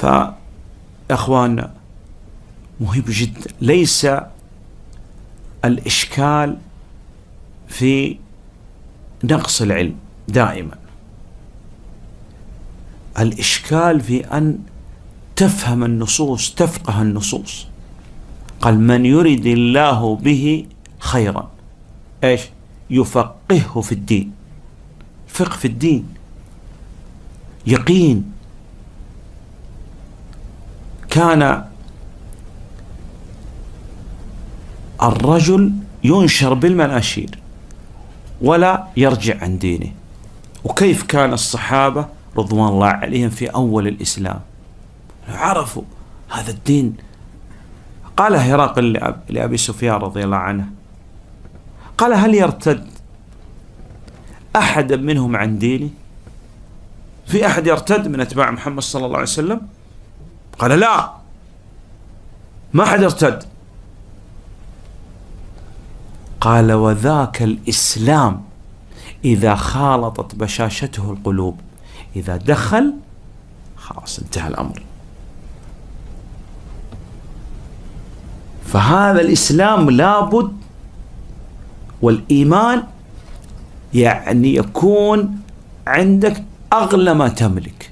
فيا اخواننا مهم جدا. ليس الإشكال في نقص العلم دائما. الإشكال في أن تفهم النصوص تفقه النصوص. قال من يرد الله به خيرا. إيش؟ يفقهه في الدين. فقه في الدين. يقين. كان الرجل ينشر بالمناشير ولا يرجع عن دينه. وكيف كان الصحابة رضوان الله عليهم في أول الإسلام؟ عرفوا هذا الدين. قال هرقل لأبي سفيان رضي الله عنه قال هل يرتد أحد منهم عن دينه؟ في أحد يرتد من أتباع محمد صلى الله عليه وسلم؟ قال لا. ما حد ارتد قال وذاك الإسلام إذا خالطت بشاشته القلوب إذا دخل خلاص انتهى الأمر. فهذا الإسلام لابد والإيمان يعني يكون عندك أغلى ما تملك.